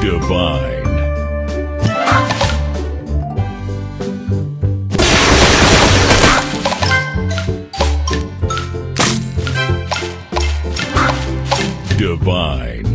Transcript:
Divine. Divine.